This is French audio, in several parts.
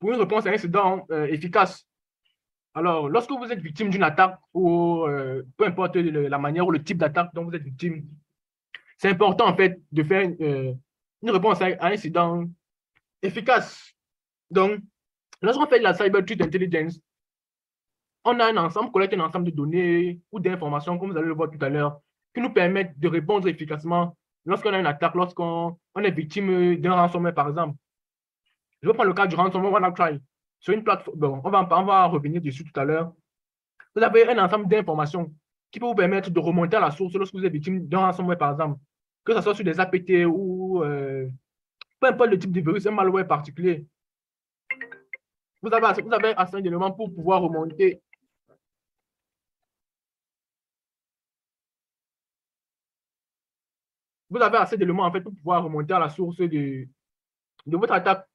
pour une réponse à un incident efficace. Alors, lorsque vous êtes victime d'une attaque ou euh, peu importe la manière ou le type d'attaque dont vous êtes victime, c'est important en fait de faire euh, une réponse à, un incident efficace. Donc, lorsqu'on fait de la cyber threat intelligence, on a un ensemble, collecte un ensemble de données ou d'informations, comme vous allez le voir tout à l'heure, qui nous permettent de répondre efficacement lorsqu'on a une attaque, lorsqu'on est victime d'un ransomware, par exemple. Je vais prendre le cas du ransomware WannaCry. Sur une plateforme, bon, on, va, on va revenir dessus tout à l'heure. Vous avez un ensemble d'informations qui peut vous permettre de remonter à la source lorsque vous êtes victime d'un ransomware, par exemple. Que ce soit sur des APT ou euh, peu importe le type de virus, un malware particulier. Vous avez, vous avez assez d'éléments pour pouvoir remonter vous avez assez d'éléments en fait pour pouvoir remonter à la source de, de votre attaque.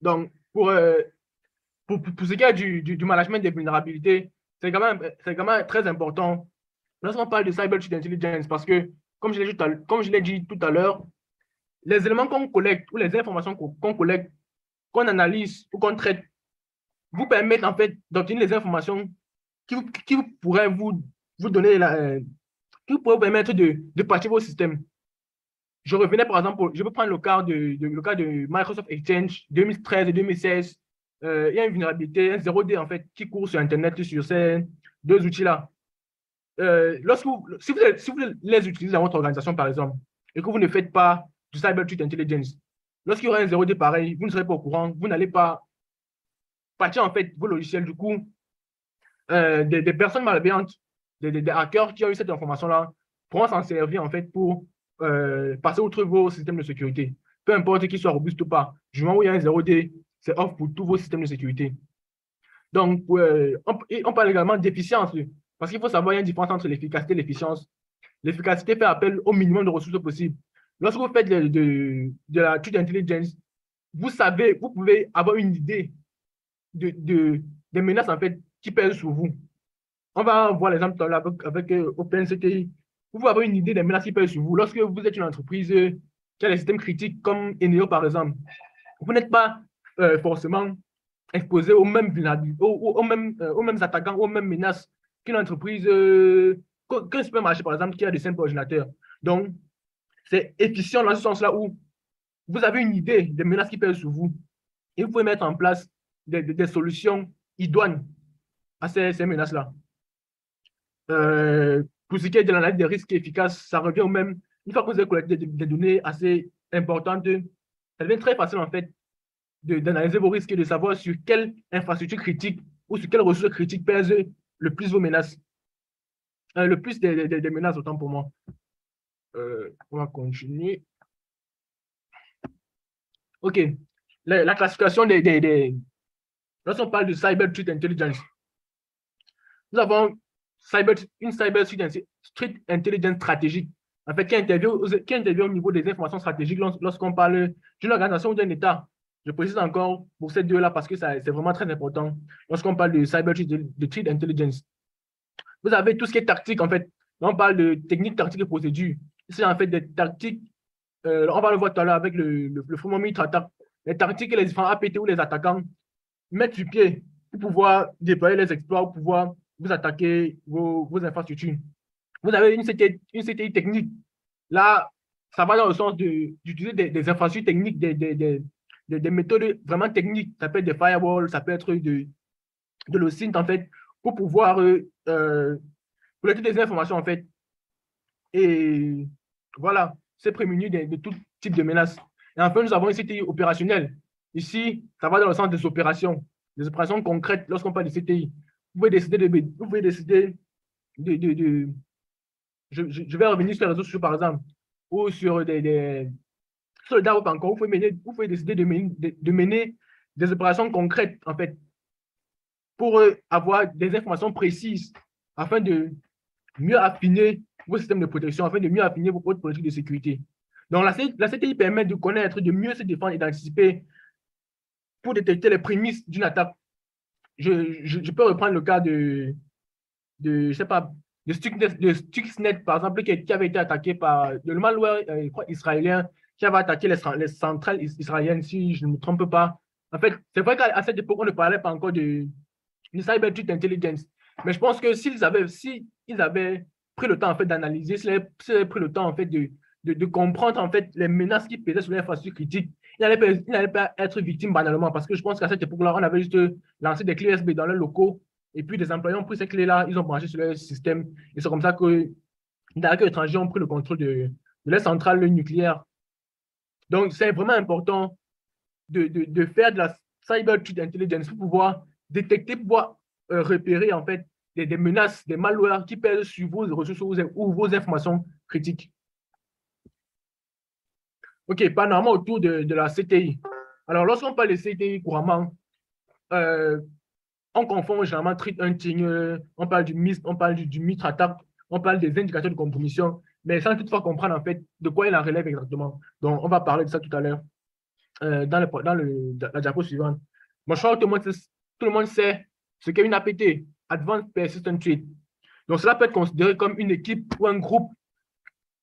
Donc, pour, euh, pour, pour, ce qui est du, du, management des vulnérabilités, c'est quand, même, quand même très important lorsqu'on parle de cyber intelligence parce que, comme je l'ai dit tout à l'heure, les éléments qu'on collecte ou les informations qu'on collecte, qu'on analyse ou qu'on traite, vous permettent en fait d'obtenir les informations qui, qui pourraient vous vous donner la, euh, qui pourrait vous permettre de, de patcher vos systèmes. Je revenais par exemple, je vais prendre le cas de, le cas de Microsoft Exchange 2013 et 2016. Euh, il y a une vulnérabilité, un 0D en fait, qui court sur Internet sur ces deux outils-là. Euh, lorsque si, vous, si vous les utilisez dans votre organisation, par exemple, et que vous ne faites pas du cyber intelligence, lorsqu'il y aura un 0D pareil, vous ne serez pas au courant, vous n'allez pas patcher en fait vos logiciels. Du coup, des, des, personnes malveillantes des, hackers qui ont eu cette information-là pourront s'en servir en fait pour euh, passer outre vos systèmes de sécurité. Peu importe qu'ils soient robustes ou pas. Du moment où il y a un 0D, c'est off pour tous vos systèmes de sécurité. Donc, euh, on, parle également d'efficience, parce qu'il faut savoir, il y a une différence entre l'efficacité et l'efficience. L'efficacité fait appel au minimum de ressources possibles. Lorsque vous faites de, la tude d'intelligence, vous savez, vous pouvez avoir une idée de, des menaces en fait qui pèsent sur vous. On va voir l'exemple avec, avec euh, OpenCTI. Vous avoir une idée des menaces qui pèsent sur vous. Lorsque vous êtes une entreprise euh, qui a des systèmes critiques comme Eneo, par exemple, vous n'êtes pas euh, forcément exposé aux mêmes, aux, mêmes, attaquants, aux mêmes menaces qu'une entreprise, qu'un supermarché, par exemple, qui a des simples ordinateurs. Donc, c'est efficient dans ce sens-là où vous avez une idée des menaces qui pèsent sur vous et vous pouvez mettre en place des, des, solutions idoines à ces, ces menaces-là. Euh, pour ce qui est de l'analyse des risques efficaces, ça revient au même. Une fois que vous avez collecté des, données assez importantes, ça devient très facile en fait d'analyser vos risques et de savoir sur quelle infrastructure critique ou sur quelle ressource critique pèsent le plus vos menaces. Euh, le plus des, des, menaces, autant pour moi. Euh, on va continuer. OK. La, classification des, des, Lorsqu'on parle de cyber threat intelligence, nous avons cyber, une cyber street intelligence stratégique, en fait, qui intervient, au niveau des informations stratégiques lorsqu'on parle d'une organisation ou d'un État. Je précise encore pour ces deux-là parce que c'est vraiment très important lorsqu'on parle de cyber de, intelligence. Vous avez tout ce qui est tactique, en fait. on parle de techniques, tactiques et procédures. C'est en fait des tactiques, euh, on va le voir tout à l'heure avec le, le, le attaque. Les tactiques et les différents APT ou les attaquants mettent sur pied pour pouvoir déployer les exploits, pour pouvoir vous attaquez vos, infrastructures. Vous avez une CTI, technique. Là, ça va dans le sens d'utiliser des, des, infrastructures techniques, des, des, des, des, méthodes vraiment techniques. Ça peut être des firewalls, ça peut être de, de en fait, pour pouvoir euh, euh, collecter des informations, en fait. Et voilà, c'est prémunir de, de, tout type de menaces. Et enfin, nous avons une CTI opérationnelle. Ici, ça va dans le sens des opérations, des opérations concrètes lorsqu'on parle de CTI. Vous pouvez décider de, vous pouvez décider de, je, vais revenir sur les réseaux sociaux, par exemple, ou sur des, des le DAO encore, vous pouvez, décider de mener, de, mener des opérations concrètes, en fait, pour euh, avoir des informations précises afin de mieux affiner vos systèmes de protection, afin de mieux affiner votre politique de sécurité. Donc, la CTI permet de connaître, de mieux se défendre et d'anticiper pour détecter les prémices d'une attaque je, peux reprendre le cas de, je sais pas, de Stuxnet, par exemple, qui, avait été attaqué par le malware euh, israélien qui avait attaqué les, les centrales israéliennes, si je ne me trompe pas. En fait, c'est vrai qu'à cette époque, on ne parlait pas encore de, cyber threat intelligence. Mais je pense que s'ils avaient, pris le temps en fait d'analyser, s'ils avaient pris le temps en fait de, comprendre en fait les menaces qui pesaient sur l'infrastructure critique, ils n'allaient pas, être victimes banalement parce que je pense qu'à cette époque-là, on avait juste lancé des clés USB dans leurs locaux et puis des employés ont pris ces clés-là, ils ont branché sur leur système et c'est comme ça que les étrangers ont pris le contrôle de, leur centrale nucléaire. Donc, c'est vraiment important de, faire de la cyber intelligence pour pouvoir détecter, pouvoir euh, repérer en fait des, des, menaces, des malwares qui pèsent sur vos ressources ou vos informations critiques. OK, panorama autour de, la CTI. Alors, lorsqu'on parle de CTI couramment, euh, on confond généralement threat hunting, on parle du MISP, on parle du, du mitre attaque, on parle des indicateurs de compromission, mais sans toutefois comprendre en fait de quoi il en relève exactement. Donc, on va parler de ça tout à l'heure euh, dans, le, dans la diapo suivante. Moi, je crois que tout le monde, tout le monde sait ce qu'est une APT, Advanced Persistent Threat. Donc, cela peut être considéré comme une équipe ou un groupe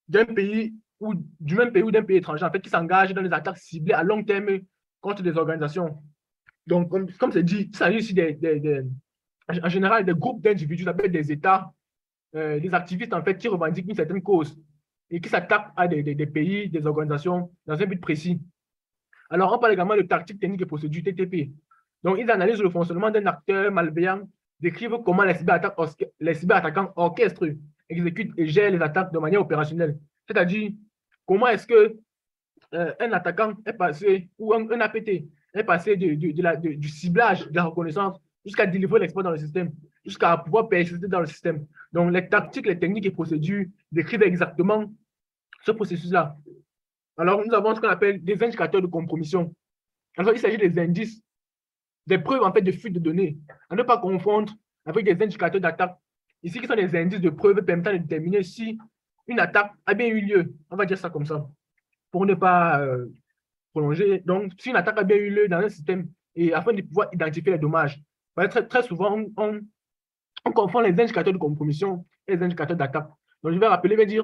d'un pays ou du même pays ou d'un pays étranger, en fait, qui s'engage dans des attaques ciblées à long terme contre des organisations. Donc, comme c'est dit, il s'agit ici des, des, en général des groupes d'individus, être des États, euh, des activistes, en fait, qui revendiquent une certaine cause et qui s'attaquent à des, des, pays, des organisations dans un but précis. Alors, on parle également de tactiques, techniques et procédures TTP. Donc, ils analysent le fonctionnement d'un acteur malveillant, décrivent comment les cyberattaquants orchestrent, exécutent et gèrent les attaques de manière opérationnelle. C'est-à-dire, comment est-ce que euh, un attaquant est passé, ou un, APT est passé du ciblage, de la reconnaissance, jusqu'à délivrer l'exploit dans le système, jusqu'à pouvoir persister dans le système. Donc, les tactiques, les techniques et procédures décrivent exactement ce processus-là. Alors, nous avons ce qu'on appelle des indicateurs de compromission. Alors, il s'agit des indices, des preuves en fait de fuite de données, à ne pas confondre avec des indicateurs d'attaque. Ici, qui sont des indices de preuves permettant de déterminer si une attaque a bien eu lieu. On va dire ça comme ça, pour ne pas euh, prolonger. Donc, si une attaque a bien eu lieu dans un système, et afin de pouvoir identifier les dommages, très, très souvent, on, on, confond les indicateurs de compromission et les indicateurs d'attaque. Donc, je vais rappeler, je vais dire,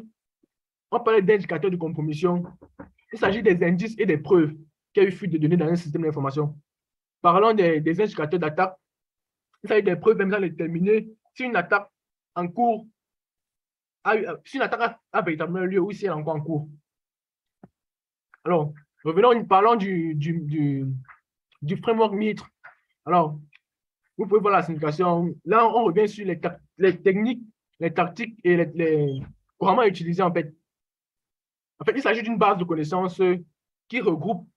on parle d'indicateurs de compromission. Il s'agit des indices et des preuves qu'il y a eu fuite de données dans un système d'information. Parlons des, des indicateurs d'attaque. Il s'agit des preuves même à déterminer si une attaque en cours a eu, si une attaque a, véritablement lieu ou si elle est encore en cours. Alors, revenons, parlons du, du, du, du framework MITRE. Alors, vous pouvez voir la signification. Là, on revient sur les, les techniques, les tactiques et les, les couramment utilisées en fait. En fait, il s'agit d'une base de connaissances qui regroupe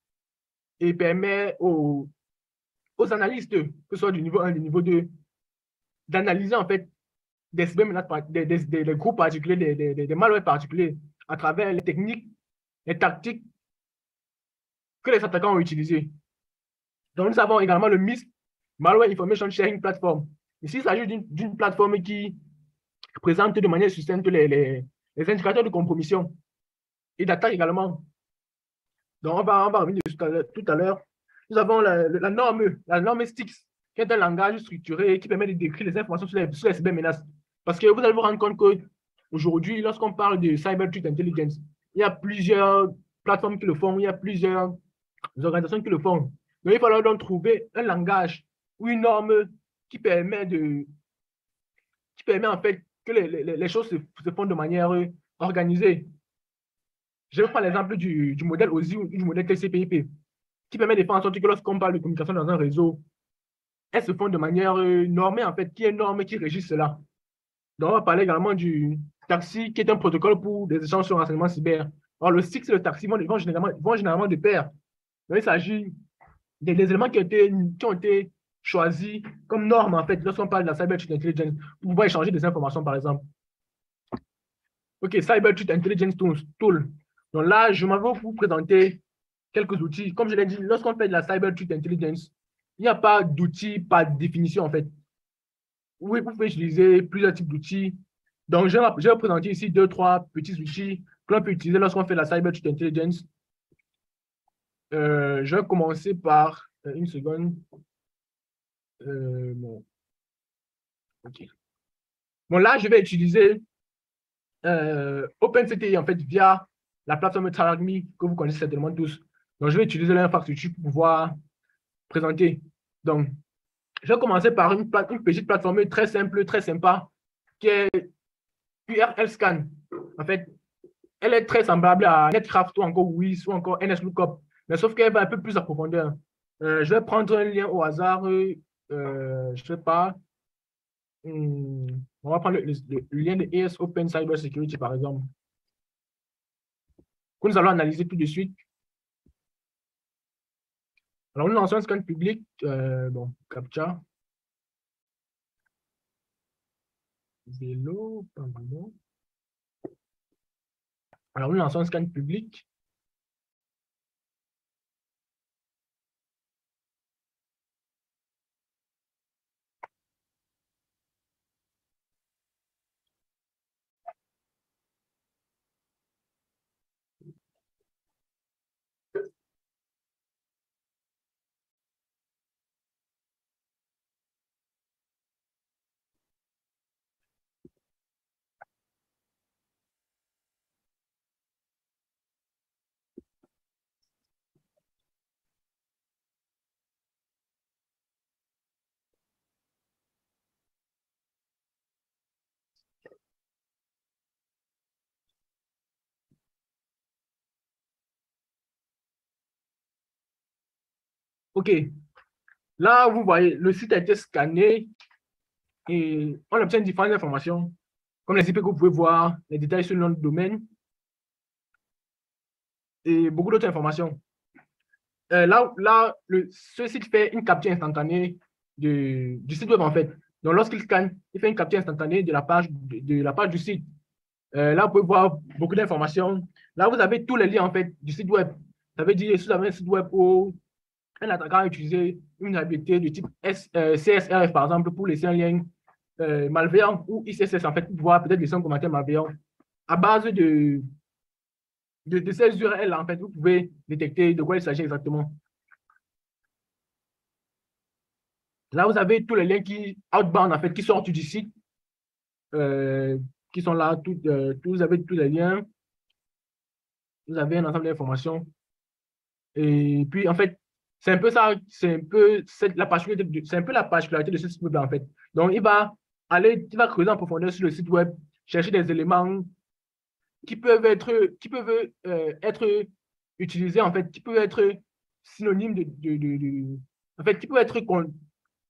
et permet aux, aux analystes, que ce soit du niveau 1 du niveau 2, d'analyser en fait des, des, des, groupes particuliers, des, des, malwares particuliers à travers les techniques, les tactiques que les attaquants ont utilisées. Donc, nous avons également le MISP, Malware Information Sharing Platform. Ici, il s'agit d'une plateforme qui présente de manière succincte les, indicateurs de compromission et d'attaque également. Donc, on va, on va revenir tout à l'heure. Nous avons la, la, norme, la norme STIX, qui est un langage structuré qui permet de décrire les informations sur les, sur les cybermenaces. Parce que vous allez vous rendre compte qu'aujourd'hui, lorsqu'on parle de cyber threat intelligence, il y a plusieurs plateformes qui le font, il y a plusieurs organisations qui le font. Donc, il falloir donc trouver un langage ou une norme qui permet de qui permet en fait que les, choses se, font de manière organisée. Je vais prendre l'exemple du, modèle OSI ou du modèle TCP/IP qui permet de faire en sorte que lorsqu'on parle de communication dans un réseau, elles se font de manière normée en fait, qui est norme qui régit cela. Donc, on va parler également du taxi, qui est un protocole pour des échanges sur renseignement cyber. Alors, le SIX et le taxi vont, généralement, vont généralement de pair. Donc, il s'agit des, éléments qui ont, été, qui ont été choisis comme normes, en fait, lorsqu'on parle de la Cyber Intelligence, pour pouvoir échanger des informations, par exemple. OK, Cyber Intelligence Tool. Donc là, je m'en vais vous présenter quelques outils. Comme je l'ai dit, lorsqu'on fait de la Cyber Intelligence, il n'y a pas d'outils par définition, en fait oui, vous pouvez utiliser plusieurs types d'outils. Donc, je vais, vais présenter ici deux, trois petits outils que l'on peut utiliser lorsqu'on fait la Cyber Intelligence. Euh, je vais commencer par euh, une seconde. Euh, bon. OK. Bon, là, je vais utiliser OpenCTI, en fait, via la plateforme TargMe que vous connaissez certainement tous. Donc, je vais utiliser l'infrastructure pour pouvoir présenter. Donc, je vais commencer par une, petite plateforme très simple, très sympa, qui est URL Scan. En fait, elle est très semblable à Netcraft ou encore WIS ou encore NSLOOKUP, mais sauf qu'elle va un peu plus en profondeur. Euh, je vais prendre un lien au hasard, euh, je ne sais pas. Hmm, on va prendre le, lien de ES Open Cyber Security, par exemple, que nous allons analyser tout de suite. Alors, nous lançons un scan public, euh, bon, CAPTCHA. Vélo, pardon. Alors, nous lançons un scan public. OK. Là, vous voyez, le site a été scanné et on obtient différentes informations, comme les IP que vous pouvez voir, les détails sur le nom du domaine et beaucoup d'autres informations. Euh, là, là ce site fait une capture instantanée du site web, en fait. Donc, lorsqu'il scanne, il fait une capture instantanée de la page, de, la page du site. Euh, là, vous pouvez voir beaucoup d'informations. Là, vous avez tous les liens, en fait, du site web. Ça veut dire, si vous avez un site web où un attaquant a utilisé une habilité de type euh, CSRF, par exemple, pour laisser un lien euh, malveillant ou ICSS, en fait, pour pouvoir peut-être laisser un commentaire malveillant. À base de, de, ces URL, en fait, vous pouvez détecter de quoi il s'agit exactement. Là, vous avez tous les liens qui, outbound, en fait, qui sortent du site, euh, qui sont là, tout, vous avez tous les liens. Vous avez un ensemble d'informations. Et puis, en fait, c'est un peu ça, c'est un peu la particularité, c'est un peu la particularité de ce site web en fait. Donc il va aller, il va creuser en profondeur sur le site web, chercher des éléments qui peuvent être, qui peuvent euh, être utilisés en fait, qui peuvent être synonymes de, de, en fait, qui peuvent être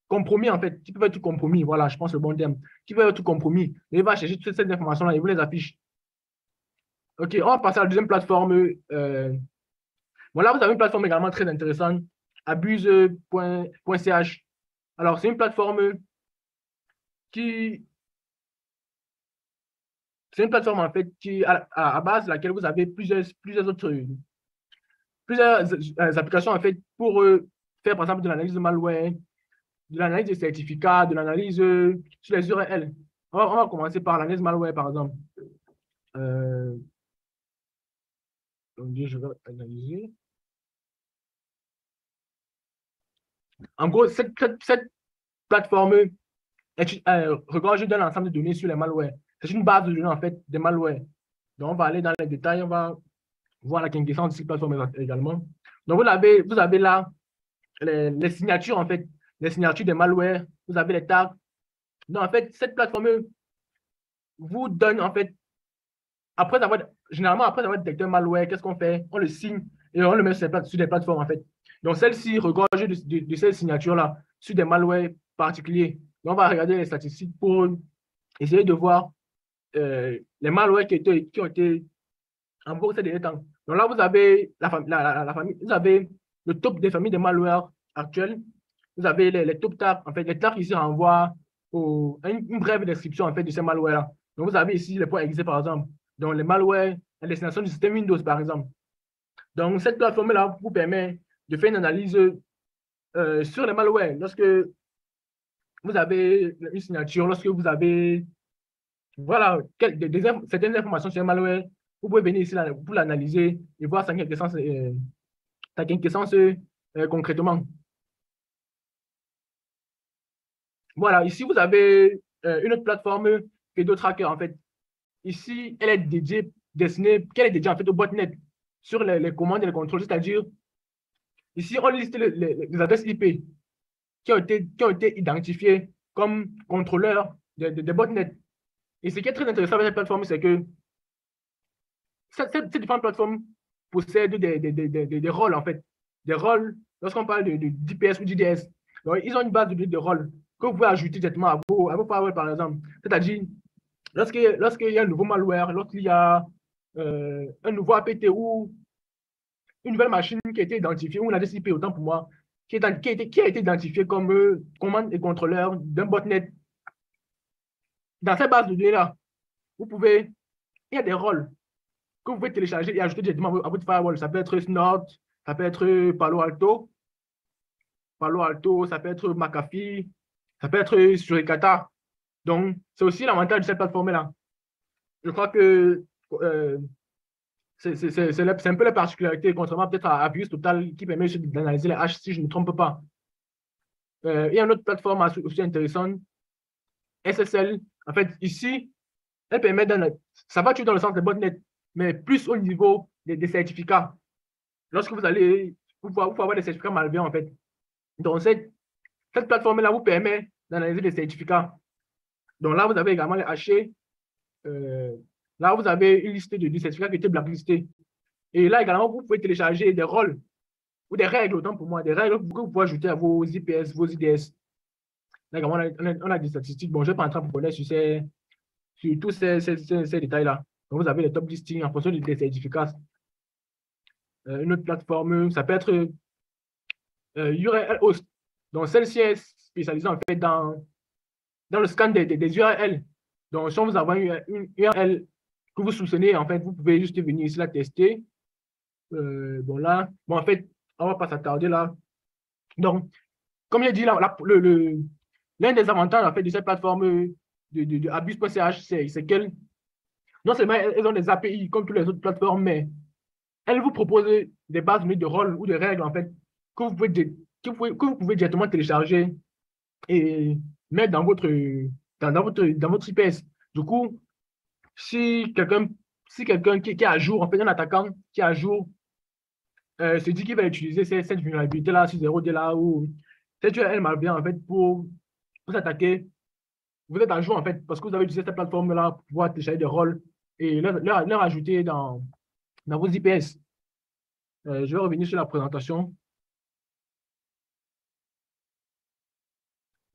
compromis en fait, qui peuvent être compromis. Voilà, je pense le bon terme, qui peuvent être compromis. il va chercher toutes ces informations là, il vous les affiche. Ok, on va passer à la deuxième plateforme. Euh, Bon, là, vous avez une plateforme également très intéressante abuse.ch. Alors, c'est une plateforme qui. C'est une plateforme en fait qui, à, à, base laquelle vous avez plusieurs, plusieurs autres plusieurs euh, applications en fait pour euh, faire par exemple de l'analyse de malware, de l'analyse de certificats, de l'analyse euh, sur les URL. On va, on va commencer par l'analyse malware par exemple. donc, je vais analyser. En gros, cette, plateforme est, euh, regorge d'un ensemble de données sur les malwares. C'est une base de données, en fait, des malwares. Donc, on va aller dans les détails, on va voir la quintessence de cette plateforme également. Donc, vous avez, là les, signatures, en fait, les signatures des malwares, vous avez les tags. Donc, en fait, cette plateforme vous donne, en fait, après avoir, généralement, après avoir détecté un malware, qu'est-ce qu'on fait? On le signe et on le met sur, sur des plateformes, en fait. Donc, celle-ci regorge de, de, de ces signatures-là sur des malwares particuliers. Donc, on va regarder les statistiques pour essayer de voir euh, les malwares qui, ont été en ces derniers temps. Donc là, vous avez la, famille, vous avez le top des familles de malwares actuelles. Vous avez les, top tags. En fait, les tags ici renvoient au, une, brève description en fait, de ces malwares-là. Donc, vous avez ici les points exés, par exemple. Donc, les malwares à destination du système Windows, par exemple. Donc, cette plateforme-là vous permet de faire une analyse euh, sur les malwares. Lorsque vous avez une signature, lorsque vous avez voilà, certaines informations sur les malware, vous pouvez venir ici pour l'analyser et voir sa quintessence, euh, euh, concrètement. Voilà, ici vous avez une autre plateforme, PedoTracker en fait. Ici, elle est dédiée destinée, qu'elle est dédiée en fait au botnet sur les, commandes et les contrôles, c'est-à-dire, ici, on liste les, adresses IP qui ont été, identifiées comme contrôleurs de, de, botnet. Et ce qui est très intéressant avec cette plateforme, c'est que ces différentes plateformes possèdent des, rôles, en fait. Des rôles, lorsqu'on parle de, d'IPS ou d'IDS, ils ont une base de, de rôles que vous pouvez ajouter directement à vos, à par exemple. C'est-à-dire, lorsqu'il lorsqu'il y a un nouveau malware, lorsqu'il y a euh, un nouveau APT ou une nouvelle machine qui a été identifiée, ou une IP, autant pour moi, qui, a, été, qui identifiée comme euh, commande et contrôleur d'un botnet. Dans cette base de données-là, vous pouvez, il y a des rôles que vous pouvez télécharger et ajouter directement à votre firewall. Ça peut être Snort, ça peut être Palo Alto, Palo Alto, ça peut être McAfee, ça peut être Suricata. Donc, c'est aussi l'avantage de cette plateforme-là. Je crois que euh, c'est un peu la particularité, contrairement peut-être à Abuse Total, qui permet d'analyser les hash, si je ne me trompe pas. Euh, il y a une autre plateforme aussi intéressante, SSL. En fait, ici, elle permet. Ça va tuer dans le sens des botnets, mais plus au niveau des, certificats. Lorsque vous allez, vous pouvez, avoir des certificats malveillants, en fait. Donc, cette, cette plateforme-là vous permet d'analyser les certificats. Donc là, vous avez également les hachés. Euh, Là, vous avez une liste de, certificats qui étaient blacklistés. Et là également, vous pouvez télécharger des rôles ou des règles, autant pour moi, des règles que vous pouvez ajouter à vos IPS, vos IDS. Là également, on a, des statistiques. Bon, je ne vais pas entrer en profondeur sur, ces, sur tous ces, ces, détails-là. Donc, vous avez les top listings en fonction des certificats. Euh, une autre plateforme, ça peut être euh, URL host. Donc, celle-ci est spécialisée en fait dans, dans le scan des, URL. Donc, si vous envoie une, une URL que vous soupçonnez, en fait, vous pouvez juste venir ici la tester. Euh, bon, là, bon, en fait, on va pas s'attarder là. Donc, comme j'ai dit, là, le, l'un des avantages en fait, de cette plateforme de, de, abus.ch, c'est qu'elle, non seulement elles ont des API comme toutes les autres plateformes, mais elles vous proposent des bases de rôles ou de règles, en fait, que vous pouvez, que vous pouvez, que vous pouvez directement télécharger et mettre dans votre, dans, dans votre, dans votre IPS. Du coup, si quelqu'un si qui, est à jour, en fait, un attaquant qui est à jour, euh, se dit qu'il va utiliser cette, vulnérabilité-là, 6.0D là, ou cette URL malveillante, en fait, pour, pour s'attaquer, vous êtes à jour, en fait, parce que vous avez utilisé cette plateforme-là pour pouvoir télécharger des rôles et leur, leur, ajouter dans, dans vos IPS. Euh, je vais revenir sur la présentation.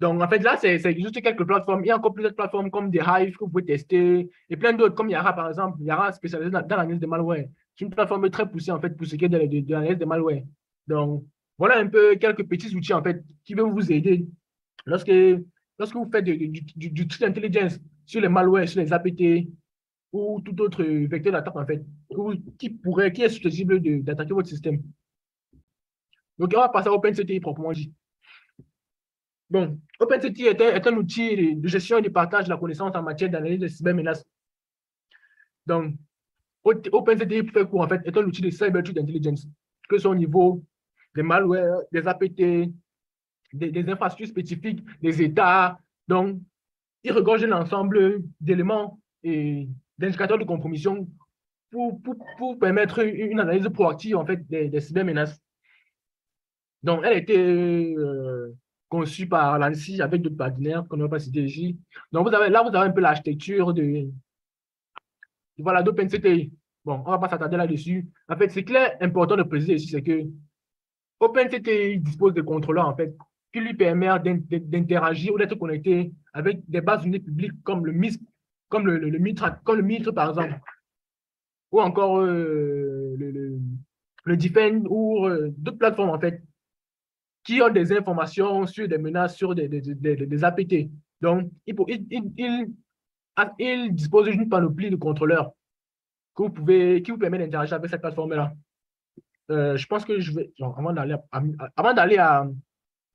Donc, en fait, là, c'est juste quelques plateformes. Il y a encore plusieurs plateformes comme des Hive que vous pouvez tester et plein d'autres, comme Yara, par exemple. Yara, spécialisé dans, l'analyse des malwares. C'est une plateforme très poussée, en fait, pour ce qui est de, l'analyse des malwares. Donc, voilà un peu quelques petits outils, en fait, qui vont vous aider lorsque, lorsque vous faites du, du, du, intelligence sur les malwares, sur les APT ou tout autre vecteur d'attaque, en fait, qui pourrait, qui est susceptible d'attaquer votre système. Donc, on va passer à OpenCTI proprement dit. Bon, OpenCT est un, outil de gestion et de partage de la connaissance en matière d'analyse de cybermenaces. Donc, quoi en fait, est un outil de cyber intelligence, que ce soit au niveau des malwares, des APT, des, infrastructures spécifiques, des États. Donc, il regorge un ensemble d'éléments et d'indicateurs de compromission pour, permettre une analyse proactive en fait des, cybermenaces. Donc, elle a été conçu par l'ANSI avec d'autres partenaires qu'on ne va pas citer ici. Donc, vous avez, là, vous avez un peu l'architecture de, d'OpenCTI. Bon, on ne va pas s'attarder là-dessus. En fait, ce qui est important de préciser ici, c'est que OpenCTI dispose de contrôleurs, en fait, qui lui permettent d'interagir ou d'être connecté avec des bases données publiques comme le MISP, comme le, le, MITRE, comme le MITRE, par exemple, ou encore euh, le, le, ou euh, d'autres plateformes, en fait, qui ont des informations sur des menaces, sur des, des, des, APT. Donc, il, il, il, il, dispose d'une panoplie de contrôleurs que vous pouvez, qui vous permet d'interagir avec cette plateforme-là. Euh, je pense que je vais, avant d'aller à, à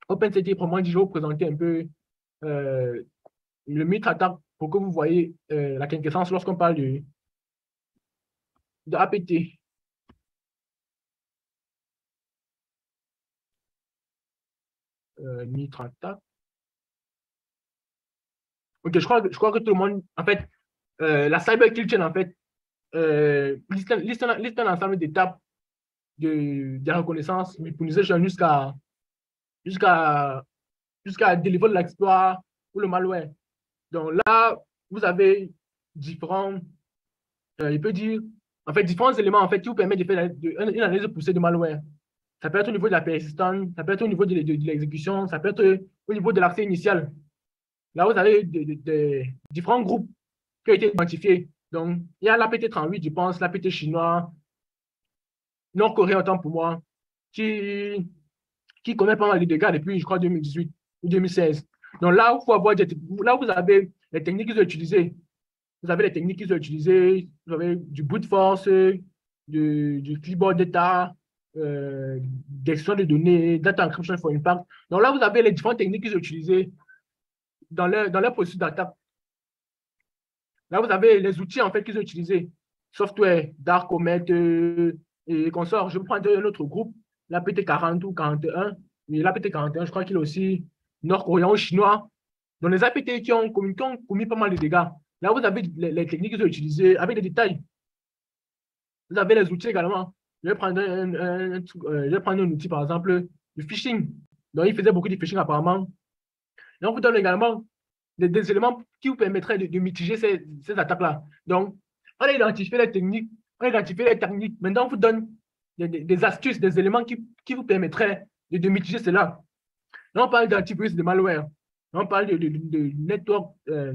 OpenCT, je vais vous présenter un peu euh, le mythe attaque pour que vous voyez euh, la quintessence lorsqu'on parle de, de APT. Euh, Ok, je crois, je crois que tout le monde, en fait, euh, la cyber culture, en fait, euh, liste, un ensemble d'étapes de, de, reconnaissance weaponization jusqu'à jusqu'à jusqu'à délivrer l'exploit ou le malware. Donc là, vous avez différents, euh, il peut dire, en fait, différents éléments en fait, qui vous permettent de faire une analyse poussée de malware. Ça peut être au niveau de la persistance, ça peut être au niveau de, l'exécution, ça peut être au niveau de l'accès initial. Là, vous avez différents groupes qui ont été identifiés. Donc, il y a l'APT38, je pense, l'APT chinois, nord-coréen, autant pour moi, qui, qui connaît pas mal de dégâts depuis, je crois, 2018 ou 2016. Donc là, faut avoir, là vous avez les techniques qu'ils ont utilisées. Vous avez les techniques qu'ils ont utilisées, vous avez du brute force, du, du keyboard data, euh, de données, data encryption for impact. Donc là, vous avez les différentes techniques qu'ils ont utilisées dans leur, dans leur processus d'attaque. Là, vous avez les outils en fait qu'ils ont utilisés. Software, Dark Comet euh, et consorts. Je vais prendre un autre groupe, l'APT40 ou 41. Mais l'APT41, je crois qu'il est aussi nord-coréen ou chinois. Donc, les APT qui ont, commis, commis pas mal de dégâts. Là, vous avez les, techniques qu'ils ont utilisées avec des détails. Vous avez les outils également. Je vais prendre un, euh, je un outil, par exemple, le phishing. Donc, il faisait beaucoup de phishing apparemment. On vous donne également des, éléments qui vous permettraient de, mitiger ces, attaques-là. Donc, on a identifié les techniques, on a identifié les techniques. Maintenant, on vous donne des, astuces, des éléments qui, vous permettraient de, mitiger cela. Là, on parle d'antivirus de malware. On parle de, network euh,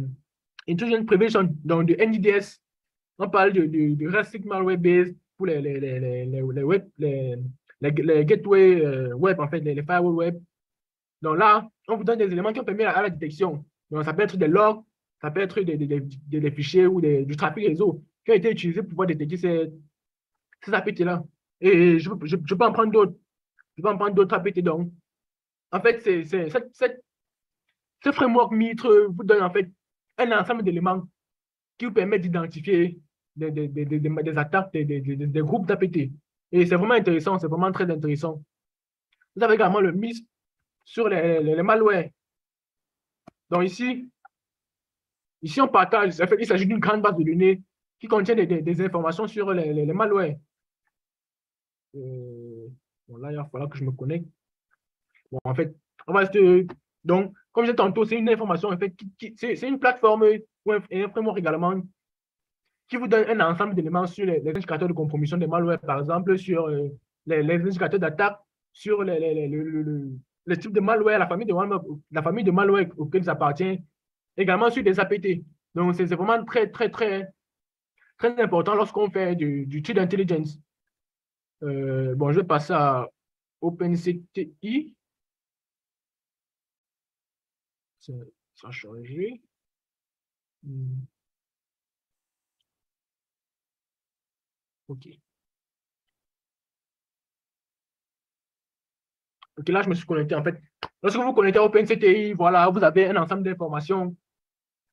intrusion prevention, donc de NIDS. On parle de, de, restrict malware base les, les, les, les, web, les, gateways euh, web, en fait, les, firewall web. Donc là, on vous donne des éléments qui ont permis à la détection. Donc, ça peut être des logs, ça peut être des, des, des, fichiers ou du trafic réseau qui ont été utilisés pour pouvoir détecter ces, ces APT-là. Et je, je, je, peux en prendre d'autres. Je peux en prendre d'autres APT. Donc, en fait, c'est, ce framework Mitre vous donne en fait un ensemble d'éléments qui vous permettent d'identifier des, des, des, des, attaques, des, groupes d'APT. Et c'est vraiment intéressant, c'est vraiment très intéressant. Vous avez également le MIS sur les, les, les malwares. Donc ici, ici on partage, il s'agit d'une grande base de données qui contient des, informations sur les, les, malwares. Euh, bon, là, il va falloir que je me connecte. Bon, en fait, on va donc, comme je disais tantôt, c'est une information, en fait, c'est une plateforme ou un, framework également qui vous donne un ensemble d'éléments sur les, indicateurs de compromission des malwares, par exemple, sur euh, les, indicateurs d'attaque, sur les, le type de malware, la famille de malware, la famille de malware auquel ça appartient, également sur des APT. Donc, c'est vraiment très, très, très, très important lorsqu'on fait du, du intelligence. Euh, bon, je vais passer à OpenCTI. Ça, ça a changé. Hmm. OK. Ok, là, je me suis connecté. En fait, lorsque vous connectez à OpenCTI, voilà, vous avez un ensemble d'informations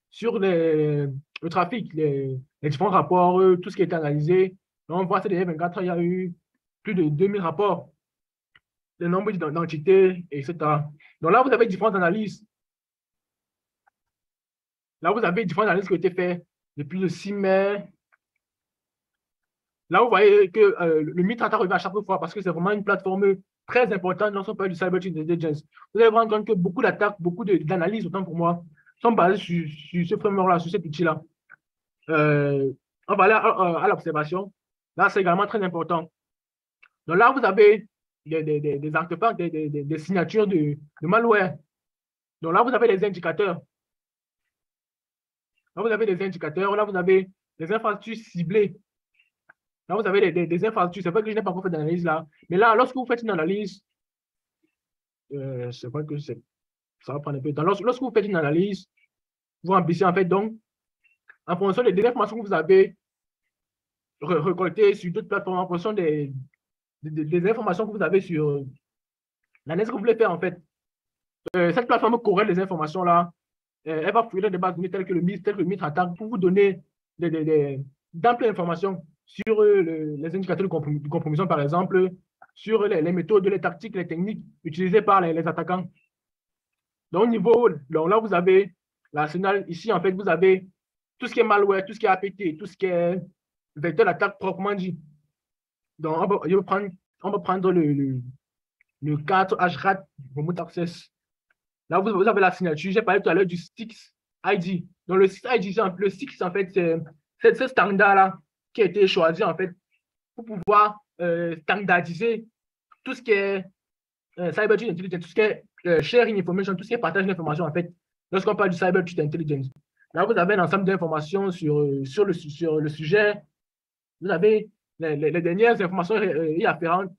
sur le trafic, les, différents rapports, euh, tout ce qui est analysé. Donc, on voit CDF 24, il y a eu plus de 2000 rapports, le nombre d'identités, etc. Donc là, vous avez différentes analyses. Là, vous avez différentes analyses qui ont été faites depuis le 6 mai. Là, vous voyez que euh, le MITRA revient à chaque fois parce que c'est vraiment une plateforme très important lorsqu'on parle du cyber intelligence. Vous allez voir compte que beaucoup d'attaques, beaucoup d'analyses, autant pour moi, sont basées sur, ce framework-là, sur cet outil-là. Euh, on va aller à, l'observation. Là, c'est également très important. Donc là, vous avez des, des, des, artefacts, des, des, signatures de, de malware. Donc là, vous avez les indicateurs. Là, vous avez des indicateurs. Là, vous avez des infrastructures ciblées. Là, vous avez des, infrastructures. C'est vrai que je n'ai pas encore fait d'analyse là. Mais là, lorsque vous faites une analyse, euh, c'est vrai que ça va prendre un peu de temps. Lorsque, vous faites une analyse, vous remplissez en fait donc, en fonction des, informations que vous avez récoltées sur d'autres plateformes, en fonction des, des, informations que vous avez sur l'analyse que vous voulez faire en fait. Euh, cette plateforme corrèle les informations là. Euh, elle va fouiller des bases de données telles que le MIS, telles que le MIT pour vous donner d'amples informations sur euh, les indicateurs de compromission, par exemple, sur les, méthodes, les tactiques, les techniques utilisées par les, attaquants. Donc, au niveau, donc là, vous avez l'arsenal. Ici, en fait, vous avez tout ce qui est malware, tout ce qui est APT, tout ce qui est vecteur d'attaque proprement dit. Donc, on va, prendre, on va prendre le, le, le 4 HRAT Remote Access. Là, vous, avez la signature. J'ai parlé tout à l'heure du 6 ID. Donc, le 6 ID, le 6, en fait, c'est ce standard-là qui a été choisi, en fait, pour pouvoir euh, standardiser tout ce qui est euh, cyber intelligence, tout ce qui est euh, information, tout ce qui est partage d'informations, en fait, lorsqu'on parle du cyber intelligence. Là, vous avez un ensemble d'informations sur, sur, le, sur le sujet. Vous avez les, les, dernières informations y afférentes.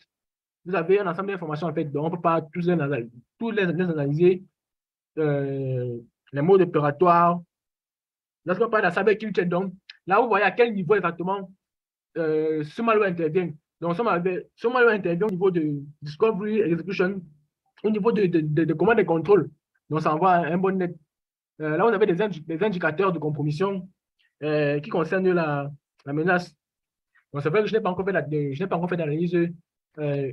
Vous avez un ensemble d'informations, en fait, donc on ne peut pas tous les, tous les analyser. les modes opératoires. Lorsqu'on parle de la cyber culture, donc, là, vous voyez à quel niveau exactement ce malware intervient. Donc, ce malware, malware intervient au niveau de discovery, execution, au niveau de, de, de, de commande et contrôle. Donc, ça envoie un bon net. Euh, là, on avait des, des, indicateurs de compromission euh, qui concernent la, la menace. Donc, c'est vrai que je n'ai pas encore fait, d'analyse euh,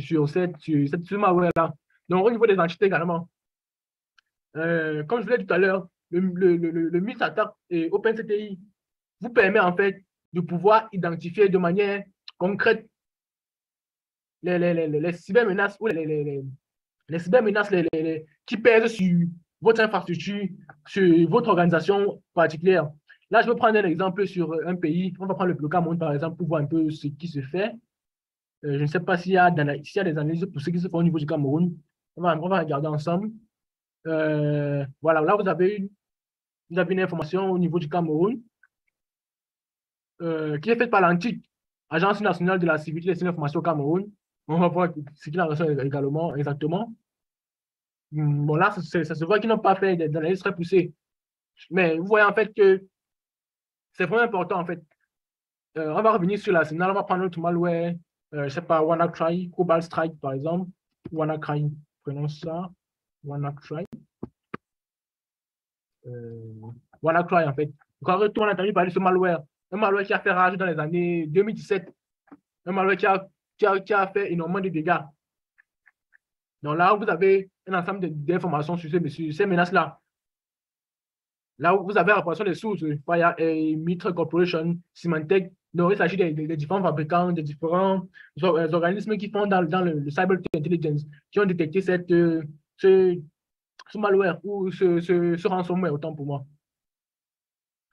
sur cette, sur ce malware-là. Donc, au niveau des entités également, euh, comme je vous l'ai dit tout à l'heure, le, le, le, MIS et OpenCTI vous permet en fait de pouvoir identifier de manière concrète les, les, les, cybermenaces ou les, les, cybermenaces qui pèsent sur votre infrastructure, sur votre organisation particulière. Là, je vais prendre un exemple sur un pays. On va prendre le Cameroun, par exemple, pour voir un peu ce qui se fait. Euh, je ne sais pas s'il y, a, y a des analyses pour ce qui se fait au niveau du Cameroun. On va, on va regarder ensemble. Euh, voilà, là, vous avez, une, vous avez une information au niveau du Cameroun euh, qui est faite par l'antique Agence nationale de la civilité et de l'information au Cameroun. On va voir ce qu'il a reçu également, exactement. Hmm, bon, là, ça, se voit qu'ils n'ont pas fait d'analyse très poussée. Mais vous voyez en fait que c'est vraiment important en fait. Euh, on va revenir sur la signal, on va prendre notre malware, euh, je sais pas, WannaCry, Cobalt Strike par exemple. WannaCry, prenons ça. WannaCry. Euh, WannaCry en fait. Quand on a entendu parler de ce malware, un malware qui a fait rage dans les années 2017. Un malware qui a, fait énormément de dégâts. Donc là, vous avez un ensemble d'informations sur ces, ces menaces-là. Là, vous avez la rapport des sources, Fire et Mitre Corporation, Symantec. Donc, il s'agit des, différents fabricants, des différents organismes qui font dans, le, cyber intelligence, qui ont détecté cette, ce, malware ou ce, ce ransomware, autant pour moi.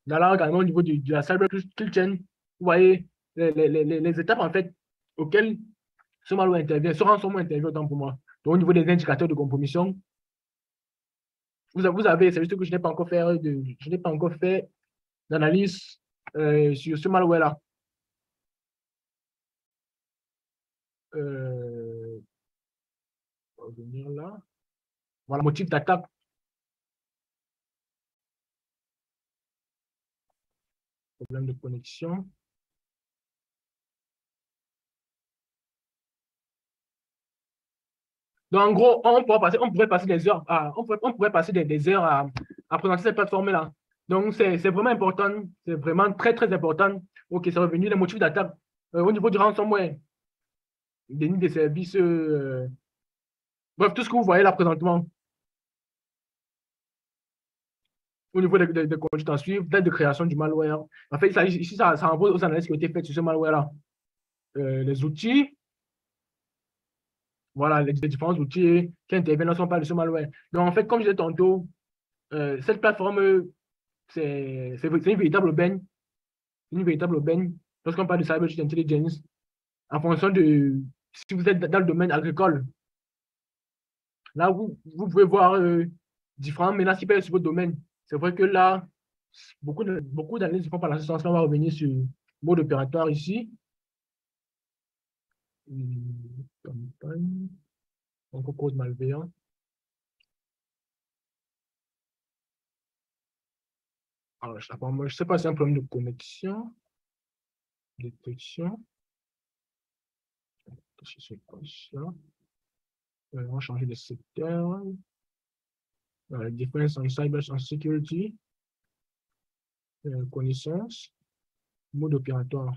Là, également, au niveau de, la cyber kill chain, vous voyez les, les, les, étapes en fait auxquelles ce malware intervient, ce ransomware intervient autant pour moi. Donc, au niveau des indicateurs de compromission, vous, vous avez, c'est juste que je n'ai pas encore fait je n'ai pas encore fait d'analyse euh, sur ce malware-là. Euh, on va là. Voilà, motif d'attaque problème de connexion. Donc, en gros, on pourrait passer, on pourrait passer des heures à, on pourrait, on pourrait passer des, heures à, présenter cette plateforme-là. Donc, c'est vraiment important, c'est vraiment très, très important. OK, c'est revenu les motifs d'attaque euh, au niveau du ransomware, des nids de services, euh, bref, tout ce que vous voyez là présentement. Au niveau des, des, conduites à suivre, date de création du malware. En fait, ici, ça, ça renvoie aux analyses qui ont été faites sur ce malware-là. Euh, les outils, voilà, les, différents outils qui interviennent lorsqu'on parle de ce malware. Donc, en fait, comme je disais tantôt, euh, cette plateforme, c'est une véritable aubaine. Une véritable aubaine lorsqu'on parle de cyber intelligence en fonction de si vous êtes dans le domaine agricole. Là, vous, vous pouvez voir euh, différentes menaces qui peuvent sur votre domaine. C'est vrai que là, beaucoup d'analyses beaucoup se font par. Là, on va revenir sur le mode opératoire ici. Campagne. Encore code malveillant. Alors, je ne sais pas si c'est un problème de connexion, détection. C'est quoi ça? Euh, on va changer de secteur. Euh, Defense and Cyber Security, euh, connaissance, mode opératoire.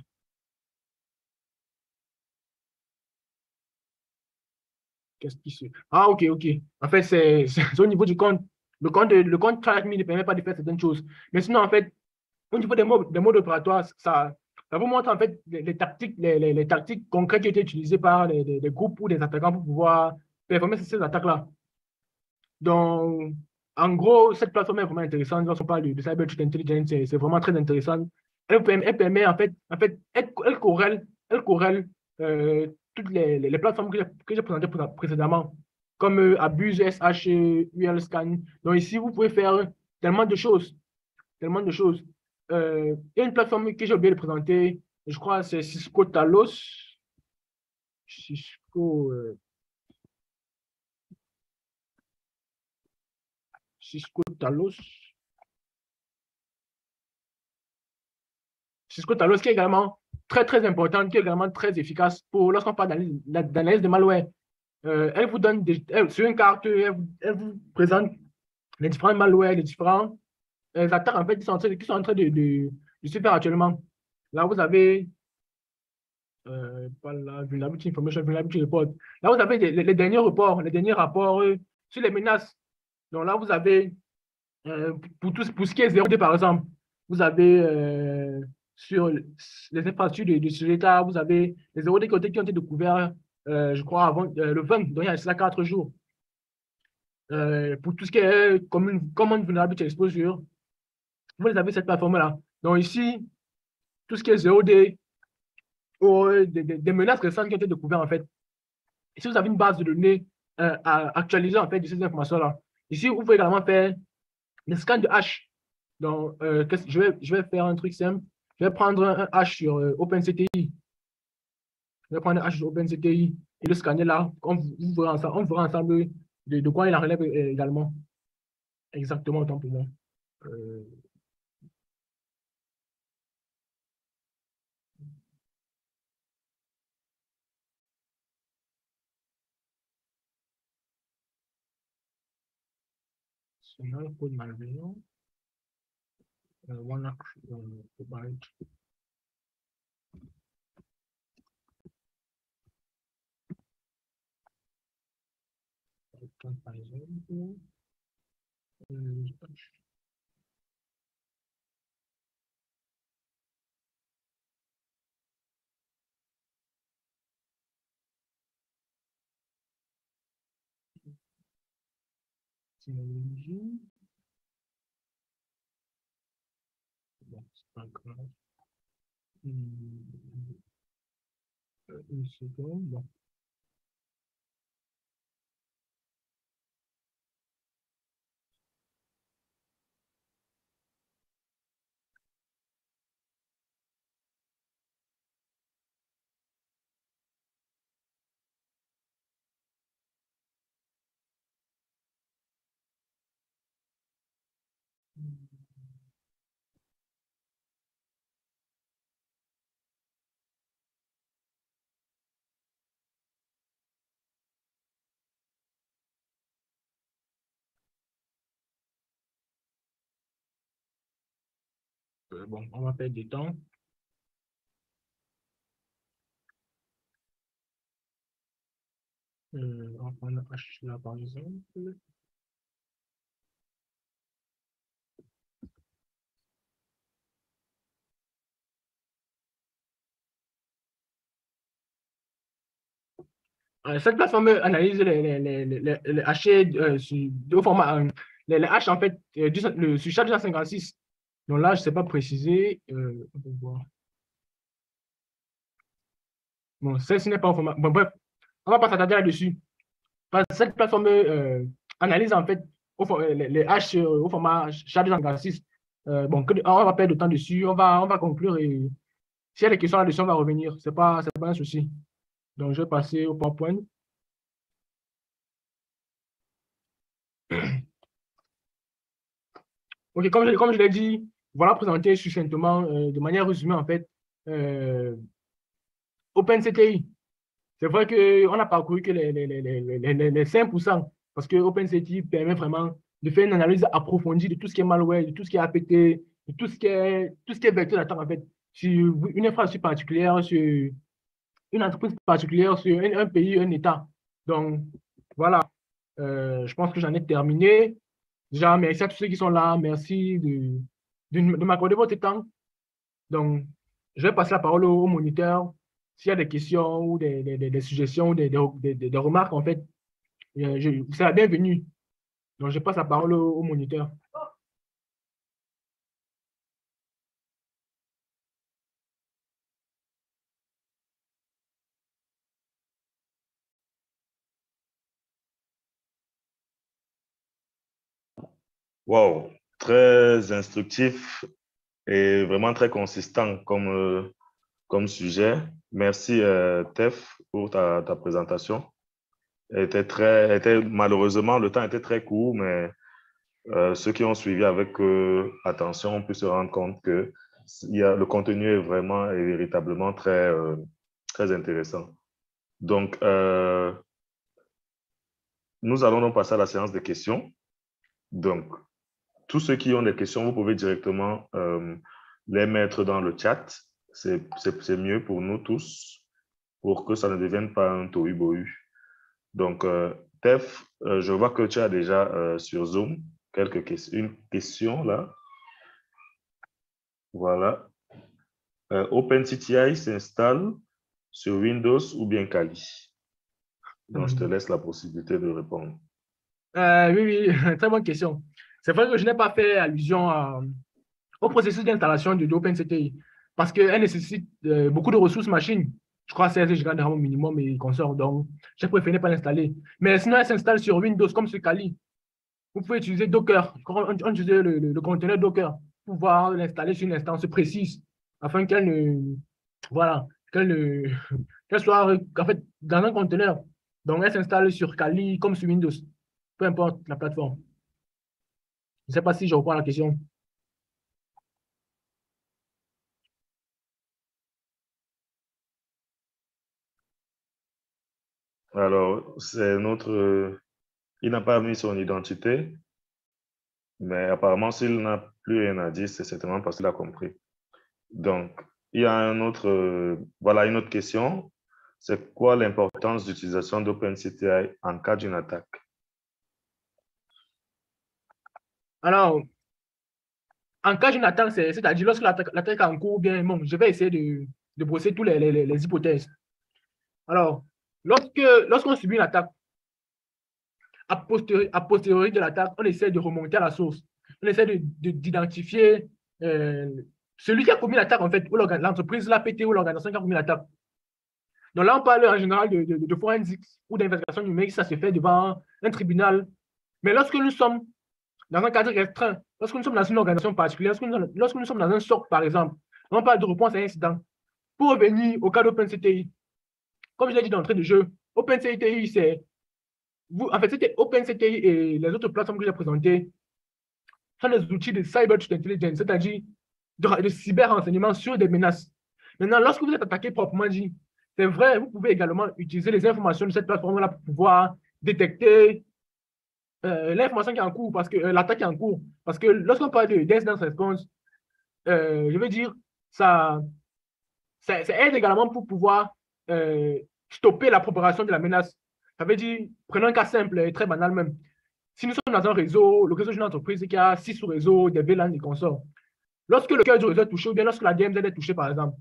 Qu'est-ce qui se... Ah, ok, ok. En fait, c'est au niveau du compte. Le compte, le compte track me ne permet pas de faire certaines choses. Mais sinon, en fait, au niveau des modes, des opératoires, ça, ça vous montre en fait les, tactiques, les, les, tactiques concrètes qui été utilisées par les, groupes ou des attaquants pour pouvoir performer ces attaques-là. Donc, en gros, cette plateforme est vraiment intéressante. Lorsqu'on parle de, Cyber Intelligence, c'est vraiment très intéressant. Elle, permet, en fait, en fait elle, elle corrèle, elle corrèle euh, toutes les, les, plateformes que j'ai présentées précédemment, comme euh, Abuse, SH, UL Scan. Donc ici, vous pouvez faire tellement de choses, tellement de choses. Euh, il y a une plateforme que j'ai oublié de présenter, je crois c'est Cisco Talos. Cisco. Cisco Talos. Cisco Talos qui est également très très importante, qui est également très efficace pour lorsqu'on parle d'analyse de malware. Euh, elle vous donne sur une carte, elle, vous présente les différents malwares, les différents attaques en fait, qui sont en train, de, se faire actuellement. Là, vous avez euh, pas là, vulnerability information, vulnerability report. Là, vous avez les, derniers reports, les derniers rapports euh, sur les menaces. Donc là, vous avez, euh, pour, tout, pour ce qui est 0D par exemple, vous avez euh, sur les infrastructures de, ce vous avez les 0D qui ont été découverts, euh, je crois, avant le 20, donc il y a ça 4 jours. pour tout ce qui est common, common vulnerability exposure, vous avez cette plateforme-là. Donc ici, tout ce qui est 0D, ou des, menaces récentes qui ont été découvertes en fait. Ici, vous avez une base de données à actualiser en fait de ces informations-là. Ici, vous pouvez également faire des scans de hash. Donc, euh, je, vais, je vais faire un truc simple. Je vais prendre un, hash sur euh, OpenCTI. Je vais prendre un hash sur OpenCTI et le scanner là. On, vous verra ensemble, on verra ensemble de, quoi il en relève euh, également. Exactement autant pour moi. I put my video uh, one action uh, to byte. For Bon, c'est pas grave. Une seconde. Bon. Euh, bon, on va perdre du temps. Euh, on va prendre H là par exemple. Cette plateforme analyse les, H euh, sur deux formats. Euh, les, H, en fait, le, sur chaque 256. Donc là, je ne sais pas préciser. Euh. Bon, celle-ci n'est pas en format. Bon, bref, on ne va pas s'attarder là-dessus. Cette plateforme euh, analyse en fait au, les, H au format SHA-256. Euh, bon, on va perdre de temps dessus. On va, on va conclure et s'il y a des questions là-dessus, on va revenir. Ce n'est pas un souci. Donc, je vais passer au PowerPoint. Ok, comme je, comme je l'ai dit, voilà présenté succinctement, euh, de manière résumée, en fait, euh, OpenCTI. C'est vrai qu'on a parcouru que les, les, les, les 5%, parce que OpenCTI permet vraiment de faire une analyse approfondie de tout ce qui est malware, de tout ce qui est APT, de tout ce qui est, tout ce qui est vecteur d'attaque, en fait, sur une infrastructure particulière, sur une entreprise particulière, sur un, pays, un État. Donc, voilà, euh, je pense que j'en ai terminé. Déjà, merci à tous ceux qui sont là. Merci de, de, de m'accorder votre temps. Donc, je vais passer la parole au, moniteur. S'il y a des questions ou des, des, suggestions ou des, remarques, en fait, euh, c'est la bienvenue. Donc, je passe la parole au moniteur. Wow, très instructif et vraiment très consistant comme, euh, comme sujet. Merci, euh, Tef, pour ta, ta présentation. Était très, était, malheureusement, le temps était très court, mais euh, ceux qui ont suivi avec attention ont pu se rendre compte que y a, le contenu est vraiment et véritablement très, très intéressant. Donc, nous allons donc passer à la séance de questions. Donc, tous ceux qui ont des questions, vous pouvez directement euh, les mettre dans le chat. C'est mieux pour nous tous, pour que ça ne devienne pas un tohu-bohu. Donc, euh, Tef, euh, je vois que tu as déjà sur Zoom quelques questions. Une question là. Voilà. OpenCTI s'installe sur Windows ou bien Kali? Donc, je te laisse la possibilité de répondre. oui, oui, très bonne question. C'est vrai que je n'ai pas fait allusion au processus d'installation de l'OpenCTI parce qu'elle nécessite euh, beaucoup de ressources machines. Je crois 16 Go de RAM au minimum et consort. Donc, j'ai préféré ne pas l'installer. Mais sinon, elle s'installe sur Windows comme sur Kali. Vous pouvez utiliser Docker. On, utilise le, conteneur Docker pour pouvoir l'installer sur une instance précise afin qu'elle ne. Voilà. Qu'elle soit en fait dans un conteneur. Donc, elle s'installe sur Kali comme sur Windows. Peu importe la plateforme. Je ne sais pas si je reprends la question. Alors, c'est notre... Il n'a pas mis son identité, mais apparemment, s'il n'a plus rien à dire, c'est certainement parce qu'il a compris. Donc, il y a un autre... Voilà une autre question. C'est quoi l'importance d'utilisation d'OpenCTI en cas d'une attaque? Alors, en cas d'une attaque, c'est-à-dire lorsque l'attaque est en cours, bien, bon, je vais essayer de, de brosser toutes les, les, hypothèses. Alors, lorsque lorsqu'on subit une attaque, a posteriori, de l'attaque, on essaie de remonter à la source. On essaie d'identifier de, euh, celui qui a commis l'attaque, en fait, ou l'entreprise l'a pété, ou l'organisation qui a commis l'attaque. Donc là, on parle en général de, de, de forensics ou d'investigation numérique, ça se fait devant un tribunal. Mais lorsque nous sommes dans un cadre restreint, lorsque nous sommes dans une organisation particulière, lorsque nous, sommes dans un SOC, par exemple, on parle de réponse à un incident. Pour revenir au cas d'OpenCTI, comme je l'ai dit d'entrée de jeu, OpenCTI, c'est. En fait, c'était OpenCTI et les autres plateformes que j'ai présentées sont des outils de cyber intelligence, c'est-à-dire de, de cyber-renseignement sur des menaces. Maintenant, lorsque vous êtes attaqué proprement dit, c'est vrai, vous pouvez également utiliser les informations de cette plateforme-là pour pouvoir détecter euh, l'information qui est en cours, parce que euh, l'attaque est en cours. Parce que lorsqu'on parle de d'incident response, euh, je veux dire, ça, ça, aide également pour pouvoir stopper la propagation de la menace. Ça veut dire, prenons un cas simple et très banal même. Si nous sommes dans un réseau, le réseau d'une entreprise qui a six sous-réseaux, des VLAN, des consorts, lorsque le cœur du réseau est touché ou bien lorsque la DMZ est touchée, par exemple,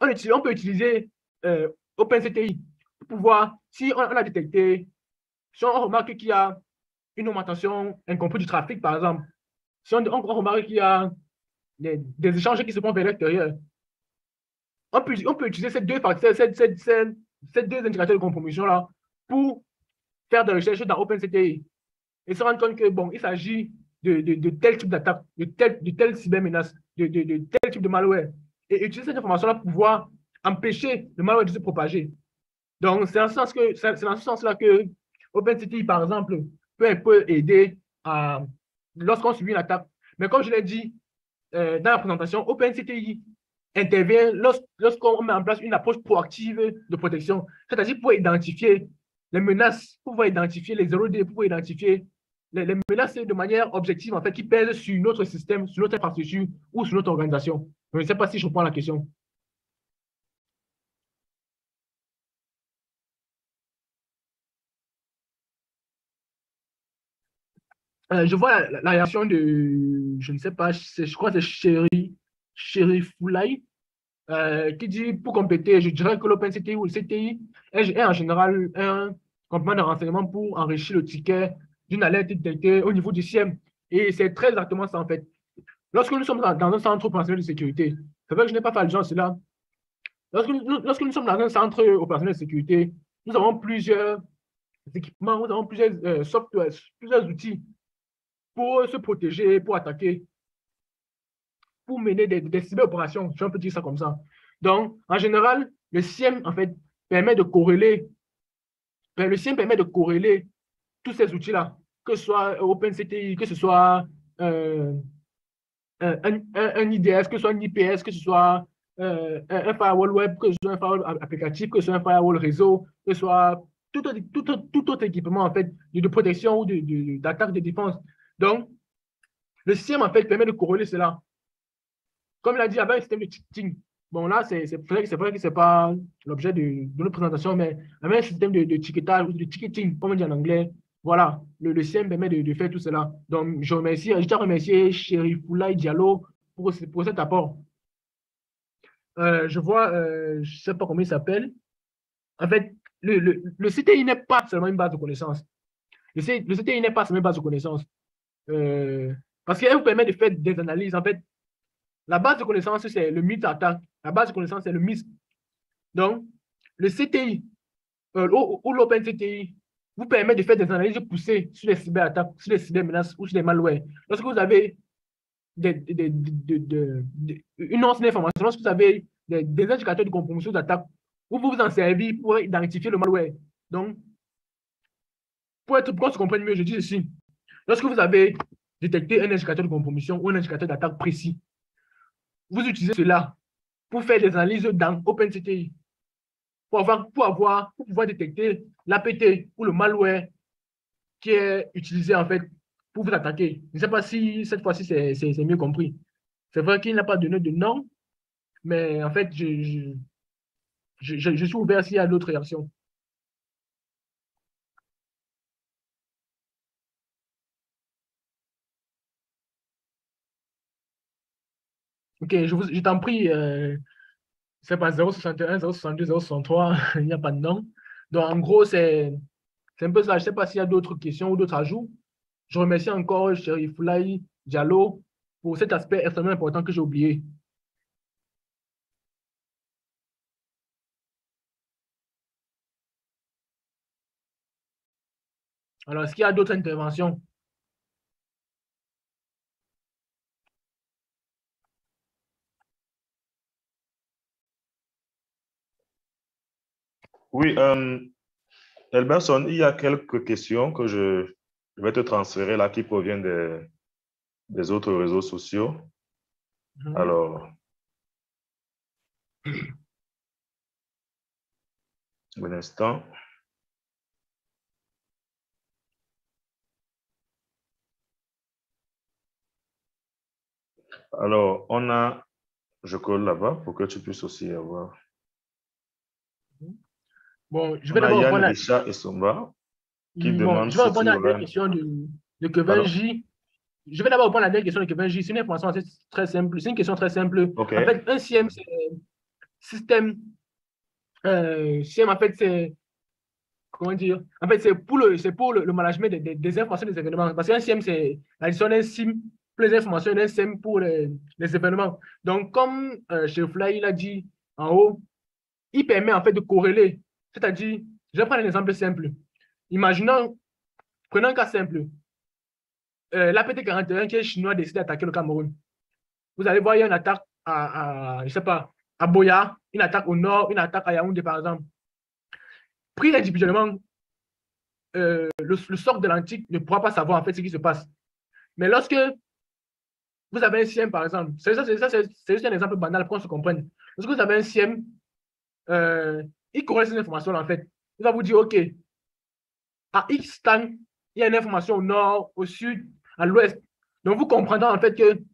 on peut utiliser OpenCTI pour pouvoir, si on a détecté si on remarque qu'il y a une augmentation incomprise du trafic, par exemple, si on, remarque qu'il y a des, échanges qui se font vers l'extérieur, on peut, utiliser ces deux, ces, deux indicateurs de compromission-là pour faire des recherches dans OpenCTI et se rendre compte que, bon, il s'agit de, tel type d'attaque, de tel, de tel cybermenace, de, de, de tel type de malware. Et utiliser cette information-là pour pouvoir empêcher le malware de se propager. Donc, c'est dans ce sens-là que OpenCTI, par exemple, peut, aider à, lorsqu'on subit une attaque. Mais comme je l'ai dit euh, dans la présentation, OpenCTI intervient lorsqu'on met en place une approche proactive de protection, c'est-à-dire pour identifier les menaces, pour pouvoir identifier les 0D, pour pouvoir identifier les, les, menaces de manière objective, en fait, qui pèsent sur notre système, sur notre infrastructure ou sur notre organisation. Je ne sais pas si je reprends la question. Euh, je vois la, réaction de, je ne sais pas, je crois que c'est Chéri. Foulay, euh, qui dit pour compléter, je dirais que l'OpenCTI ou le CTI est, en général un complément de renseignement pour enrichir le ticket d'une alerte détectée au niveau du CIEM. Et c'est très exactement ça en fait. Lorsque nous sommes dans, un centre opérationnel de sécurité, c'est vrai que je n'ai pas fait allusion cela. Lorsque nous, lorsque nous sommes dans un centre opérationnel de sécurité, nous avons plusieurs équipements, nous avons plusieurs euh, softwares, plusieurs outils pour se protéger, pour attaquer pour mener des, des cyber-opérations, je peux dire ça comme ça. Donc, en général, le SIEM, en fait, permet de corréler, ben, le SIEM permet de corréler tous ces outils-là, que ce soit OpenCTI, que ce soit euh, un, IDS, que ce soit un IPS, que ce soit euh, un, firewall web, que ce soit un firewall applicatif, que ce soit un firewall réseau, que ce soit tout, tout, tout autre équipement en fait, de, protection ou d'attaque de, de, défense. Donc, le SIEM en fait permet de corréler cela. Comme il a dit, avait un système de ticketing. Bon, là, c'est vrai que ce n'est pas l'objet de, de, notre présentation, mais avait un système de, ticketage ou de ticketing, comme on dit en anglais. Voilà, le, le permet de, faire tout cela. Donc, je remercie, je tiens à remercier Foulay Diallo pour, pour cet apport. Euh, je vois, euh, je ne sais pas comment il s'appelle. En fait, le, le, le CTI n'est pas seulement une base de connaissances. Le, le CTI n'est pas seulement une base de connaissances. Euh, parce qu'elle vous permet de faire des analyses. En fait, la base de connaissances, c'est le mythe attaque. La base de connaissances, c'est le MISP. Donc, le CTI euh, ou, l'OpenCTI vous permet de faire des analyses poussées sur les cyberattaques, sur les cybermenaces ou sur les malwares. Lorsque vous avez une ancienne information, lorsque vous avez des, indicateurs de compromission d'attaque, vous vous en servir pour identifier le malware. Donc, pour être pour se comprendre mieux, je dis ceci. Lorsque vous avez détecté un indicateur de compromission ou un indicateur d'attaque précis, vous utilisez cela pour faire des analyses dans OpenCTI, pour avoir, pour pouvoir détecter l'APT ou le malware qui est utilisé en fait pour vous attaquer. Je ne sais pas si cette fois-ci c'est mieux compris. C'est vrai qu'il n'a pas donné de nom, mais en fait, je, je, je, je suis ouvert s'il y a d'autres réactions. Ok, je, t'en prie, euh, c'est pas 061, 062, 063, il n'y a pas de nom. Donc, en gros, c'est un peu ça. Je ne sais pas s'il y a d'autres questions ou d'autres ajouts. Je remercie encore Sherif Foulay Diallo pour cet aspect extrêmement important que j'ai oublié. Alors, est-ce qu'il y a d'autres interventions? Oui, euh, Elberson, il y a quelques questions que je, vais te transférer là qui proviennent des, des autres réseaux sociaux. Mhm. Alors, un instant. Alors, on a, je colle là-bas pour que tu puisses aussi avoir. Bon, je vais d'abord répondre à... et Somba qui bon, je vais répondre à la question de, de Kevin J. Je vais d'abord répondre à la question de Kevin J. C'est une information très simple. C'est une question très simple. En fait, un CIEM, c'est système. Euh, CIEM, en fait, c'est. Comment dire? En fait, c'est pour le, pour le, management des, des, informations des événements. Parce qu'un CIEM, c'est l'addition d'un SIM, plus d'informations d'un SIM pour les, les, événements. Donc, comme euh, chez Fly, il a dit en haut, il permet en fait de corréler c'est-à-dire, je vais prendre un exemple simple. Imaginons, prenons un cas simple. Euh, L'APT-41 qui est chinois décide d'attaquer le Cameroun. Vous allez voir, il y a une attaque à, je sais pas, à Boya, une attaque au nord, une attaque à Yaoundé, par exemple. Pris individuellement, euh, le, le sort de l'antique ne pourra pas savoir en fait ce qui se passe. Mais lorsque vous avez un CIEM, par exemple, c'est juste un exemple banal pour qu'on se comprenne. Lorsque vous avez un CIEM euh, il connaît ces informations en fait. Il va vous dire, OK, à X temps, il y a une information au nord, au sud, à l'ouest. Donc, vous comprenez en fait qu'il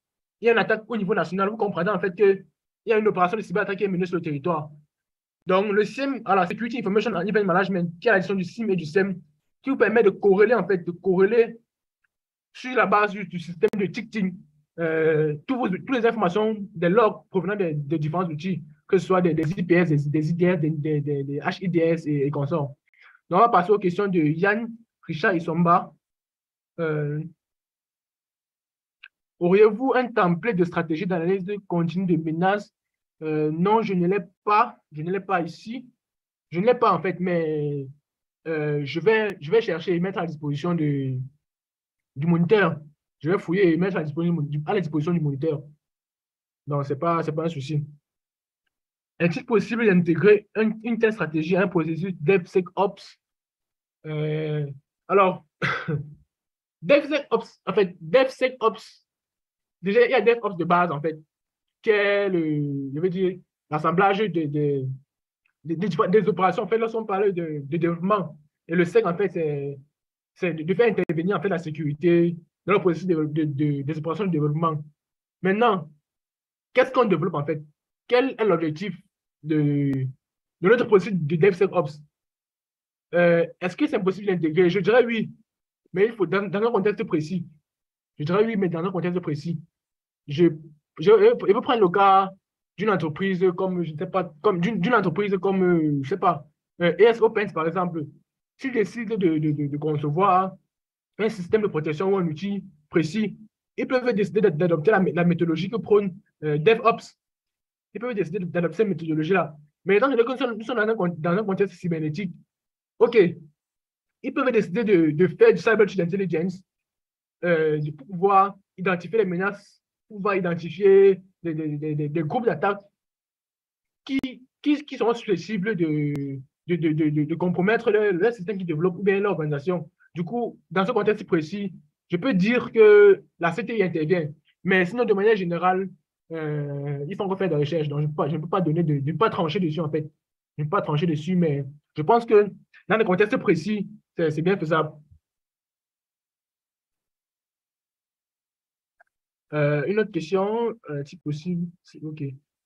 y a une attaque au niveau national. Vous comprenez en fait qu'il y a une opération de cyberattaque qui est menée sur le territoire. Donc, le SIM, alors Security Information and Event Management, qui est l'addition du SIM et du SIM, qui vous permet de corréler, en fait, de corréler sur la base du, système de ticketing euh, toutes, les informations des logs provenant des, différents outils, que ce soit des, IPS, des, IDS, des, HIDS et, consorts. Donc, on va passer aux questions de Yann, Richard et Somba. Euh, auriez-vous un template de stratégie d'analyse continue de menaces? Euh, Non, je ne l'ai pas. Je ne l'ai pas ici. Je ne l'ai pas en fait, mais euh, je, vais, je vais chercher et mettre à disposition de, du moniteur. Je vais fouiller et mettre à, disposition, à la disposition du moniteur. Donc, ce n'est pas un souci. Est-il possible d'intégrer une telle stratégie à un processus DevSecOps? Euh, Alors, DevSecOps, en fait, DevSecOps, déjà, il y a DevOps de base, en fait, qui est le, je dire, l'assemblage de, de, des opérations. En fait, lorsqu'on parle de, développement, et le SEC, en fait, c'est de faire intervenir, en fait, la sécurité dans le processus de, des opérations de développement. Maintenant, qu'est-ce qu'on développe, en fait? Quel est l'objectif de, notre processus de DevSecOps? Euh, Est-ce que c'est possible d'intégrer? Je dirais oui, mais il faut dans, un contexte précis. Je dirais oui, mais dans un contexte précis. Je, je, je peux prendre le cas d'une entreprise comme, je ne sais pas, d'une entreprise comme, euh, je sais pas, euh, ES par exemple. S'ils décident de, de, de, concevoir un système de protection ou un outil précis, ils peuvent décider d'adopter la, la, méthodologie que prône euh, DevOps. Ils peuvent décider d'adopter cette méthodologie-là. Mais étant donné que nous sommes dans un, contexte cybernétique, OK, ils peuvent décider de, faire du cyber intelligence euh, pour pouvoir identifier les menaces, pour pouvoir identifier des, groupes d'attaque qui, qui, sont susceptibles de, compromettre le, système qui développe ou bien l'organisation. Du coup, dans ce contexte précis, je peux dire que la CTI intervient. Mais sinon, de manière générale, euh, il faut encore faire des recherches. Donc, je ne peux, peux, pas donner de, ne pas trancher dessus, en fait. Je ne peux pas trancher dessus, mais je pense que dans le contexte précis, c'est bien faisable. Euh, une autre question, euh, si possible, OK.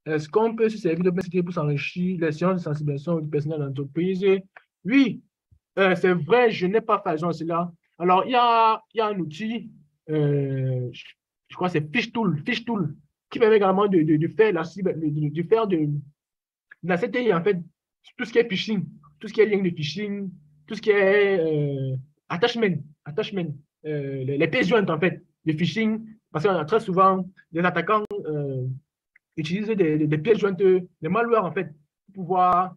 Est-ce qu'on peut se servir de OpenCT pour s'enrichir les sciences de sensibilisation du personnel d'entreprise? Oui, euh, c'est vrai, je n'ai pas fait cela. Alors, il y a, y a un outil, je, crois que c'est FishTool, FishTool, qui permet également de, de, de faire la de, de, faire de, la CTI, en fait, tout ce qui est phishing, tout ce qui est lien de phishing, tout ce qui est euh, attachment, attachment euh, les, les joints en fait, le phishing, parce que très souvent, les attaquants euh, utilisent des, des, pièces jointes, des malwares en fait, pour pouvoir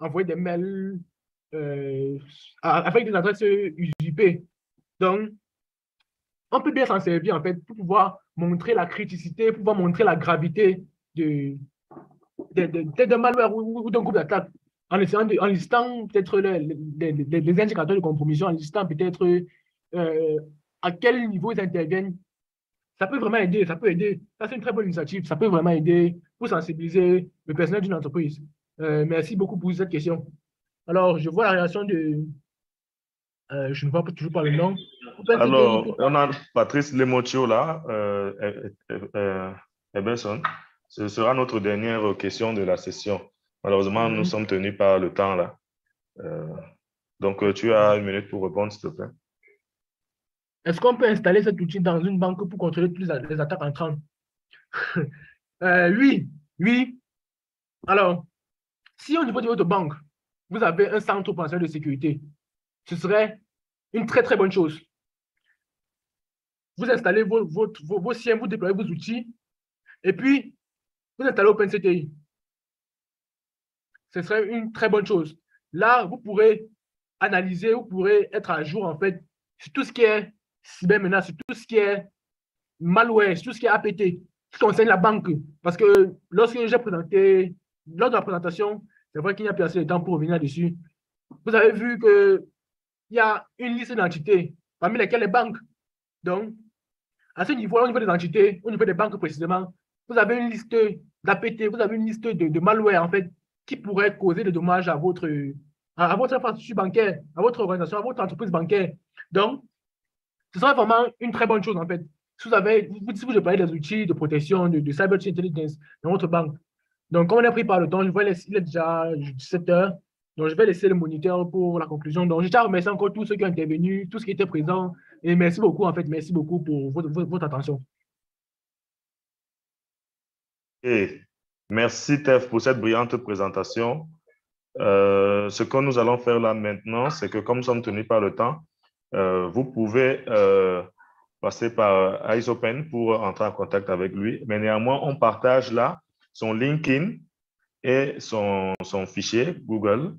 envoyer des mails avec des adresses USP. Donc, on peut bien s'en servir en fait pour pouvoir montrer la criticité, pouvoir montrer la gravité de, de, de, de malware ou, ou d'un groupe d'attaque en, en, listant peut-être les, indicateurs de compromission, en listant peut-être euh, à quel niveau ils interviennent, ça peut vraiment aider, ça peut aider. Ça, c'est une très bonne initiative, ça peut vraiment aider pour sensibiliser le personnel d'une entreprise. Euh, merci beaucoup pour cette question. Alors, je vois la réaction de... Euh, je ne vois toujours pas le nom. Alors, on a Patrice Lemotio là, euh, euh, Ebenson. Ce sera notre dernière question de la session. Malheureusement, nous mhm. sommes tenus par le temps là. Euh, donc, euh, tu as une minute pour répondre, s'il te plaît. Est-ce qu'on peut installer cet outil dans une banque pour contrôler toutes les attaques entrantes? Euh, Oui, oui. Alors, si au niveau de votre banque, vous avez un centre opérationnel de sécurité, ce serait une très, très bonne chose. Vous installez vos, vos, vos, vos vous déployez vos outils, et puis vous installez OpenCTI ce serait une très bonne chose. Là, vous pourrez analyser, vous pourrez être à jour, en fait, sur tout ce qui est cybermenace, sur tout ce qui est malware, sur tout ce qui est APT, qui concerne la banque. Parce que lorsque j'ai présenté, lors de la présentation, c'est vrai qu'il n'y a plus assez de temps pour revenir dessus. Vous avez vu qu'il y a une liste d'entités, parmi lesquelles les banques. Donc, à ce niveau-là, au niveau des entités, au niveau des banques précisément, vous avez une liste d'APT, vous avez une liste de, malware, en fait, qui pourrait causer des dommages à votre, à, votre infrastructure bancaire, à votre organisation, à votre entreprise bancaire. Donc, ce serait vraiment une très bonne chose en fait. Si vous avez, déployez des outils de protection, de, cyber intelligence dans votre banque. Donc, comme on est pris par le temps, je laisser, il est déjà 17 heures. Donc, je vais laisser le moniteur pour la conclusion. Donc, je tiens à remercier encore tous ceux qui ont intervenu, tous ceux qui étaient présents. Et merci beaucoup, en fait. Merci beaucoup pour votre, votre attention. Et merci, Tef, pour cette brillante présentation. Euh, ce que nous allons faire là maintenant, c'est que comme nous sommes tenus par le temps, euh, vous pouvez euh, passer par IceOpen pour entrer en contact avec lui. Mais néanmoins, on partage là son LinkedIn et son, son fichier Google